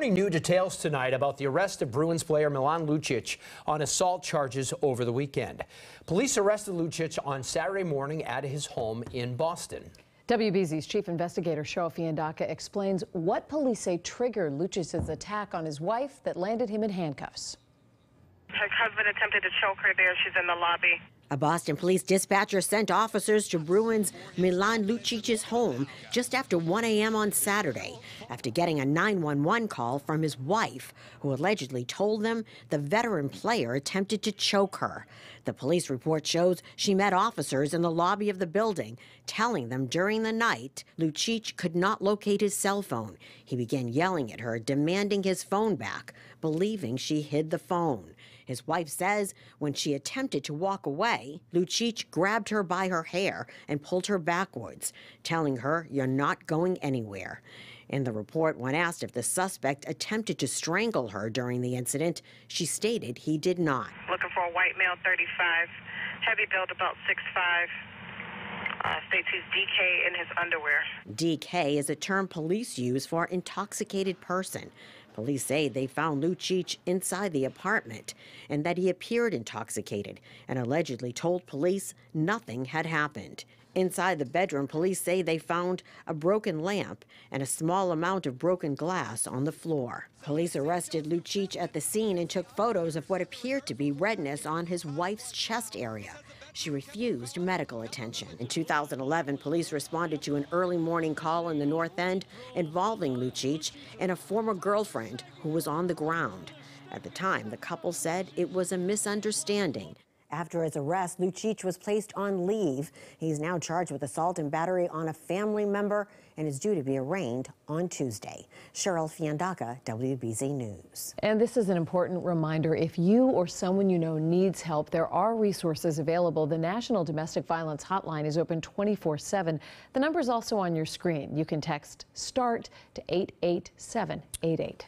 learning new details tonight about the arrest of Bruins player Milan Lucic on assault charges over the weekend. Police arrested Lucic on Saturday morning at his home in Boston. WBZ's chief investigator Cheryl Fiandaca explains what police say triggered Lucic's attack on his wife that landed him in handcuffs. Her husband attempted to choke her there. She's in the lobby. A Boston police dispatcher sent officers to Bruins Milan Lucic's home just after 1 a.m. on Saturday after getting a 911 call from his wife, who allegedly told them the veteran player attempted to choke her. The police report shows she met officers in the lobby of the building, telling them during the night Lucic could not locate his cell phone. He began yelling at her, demanding his phone back, believing she hid the phone. His wife says when she attempted to walk away, Lucic grabbed her by her hair and pulled her backwards, telling her, You're not going anywhere. In the report, when asked if the suspect attempted to strangle her during the incident, she stated he did not. Looking for a white male, 35, heavy build, about 6'5". Uh, states he's DK in his underwear. DK is a term police use for intoxicated person. Police say they found Lucic inside the apartment and that he appeared intoxicated and allegedly told police nothing had happened. Inside the bedroom, police say they found a broken lamp and a small amount of broken glass on the floor. Police arrested Lucic at the scene and took photos of what appeared to be redness on his wife's chest area. She refused medical attention. In 2011, police responded to an early morning call in the North End involving Lucic and a former girlfriend who was on the ground. At the time, the couple said it was a misunderstanding. After his arrest, Lucic was placed on leave. He's now charged with assault and battery on a family member and is due to be arraigned on Tuesday. Cheryl Fiandaca, WBZ News. And this is an important reminder. If you or someone you know needs help, there are resources available. The National Domestic Violence Hotline is open 24-7. The number is also on your screen. You can text START to 88788.